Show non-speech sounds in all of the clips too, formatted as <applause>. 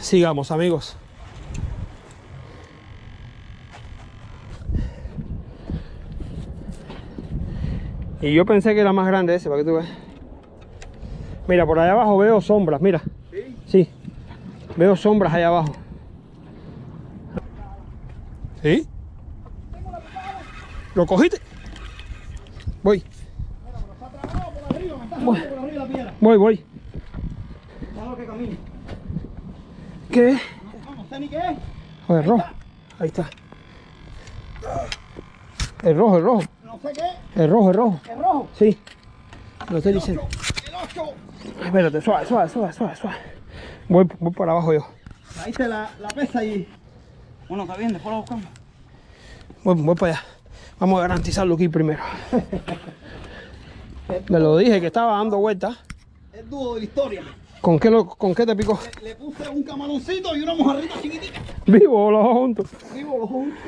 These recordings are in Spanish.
Sigamos, amigos. Y yo pensé que era más grande ese, para que tú veas. Mira, por allá abajo veo sombras, mira. ¿Sí? Sí. Veo sombras allá abajo. ¿Sí? ¿Lo cogiste? Voy, voy, voy. Que camine. ¿Qué? No, no sé ni qué es. Joder, rojo. Ahí está. El rojo, el rojo. No sé qué. El rojo, el rojo. Es rojo. Sí. Lo estoy diciendo. El 8. Espérate, suave, suave, suave, suave, suave. Voy, voy para abajo yo. Ahí está la, la pesa y... Bueno, está bien, después la buscamos. Voy, voy para allá. Vamos a garantizarlo aquí primero. <laughs> Me lo dije que estaba dando vueltas. Es dúo de la historia. ¿Con qué, lo, ¿Con qué te picó? Le, le puse un camaroncito y una mojarrita chiquitita. Vivo los juntos. Vivo los juntos.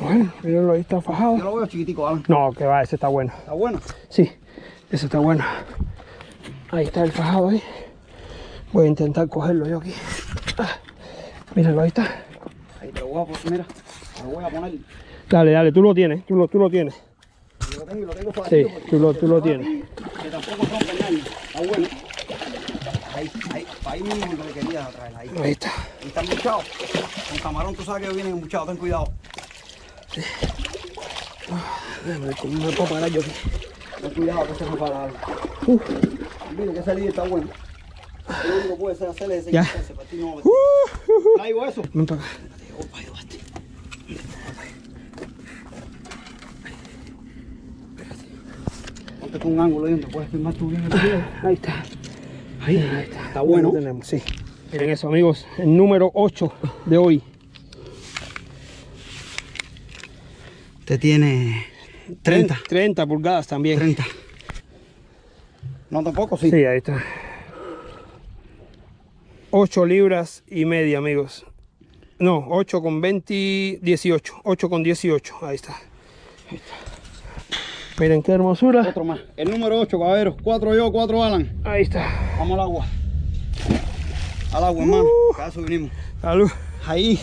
Bueno, mírenlo, ahí está fajado. Yo lo veo chiquitico, Alan. No, que va, ese está bueno. Está bueno. Sí, ese está bueno. Ahí está el fajado ahí. Voy a intentar cogerlo yo aquí. Ah, Mírenlo, ahí está. Ahí a poner, mira. Lo voy a poner. Dale, dale, tú lo tienes, tú lo, tú lo tienes. Yo lo tengo y lo tengo Sí, tú lo, se tú lo tienes. Que tampoco rompe nadie. Está bueno. Ahí, ahí, ahí mismo que le quería traer. Ahí. Ahí está. Ahí está embuchado. Con camarón tú sabes que vienen embuchados, ten cuidado. Déjame ver cómo me puedo parar yo aquí. Ten cuidado que se me para algo. Uf. Mira que esa línea está buena. Lo único que puede ser hacerle ese Ya. ese para ti no. Uh, uh, uh. Traigo eso. Ven para acá. Opa, ahí va, este. Ponte con un ángulo ahí donde puedes filmar tú bien el video. Ahí está. Ahí, ahí está. Está bueno. Tenemos, sí. Miren eso, amigos. El número 8 de hoy. Te tiene 30. 30 pulgadas también. 30. No, tampoco, sí. Sí, ahí está. 8 libras y media, amigos. No, 8 con 20, 18. 8 con 18. Ahí está. Ahí está. Miren qué hermosura. Otro más. El número 8, caballeros. 4 yo, 4 Alan. Ahí está. Vamos al agua. Al agua, hermano. Para eso vinimos. Salud. Ahí.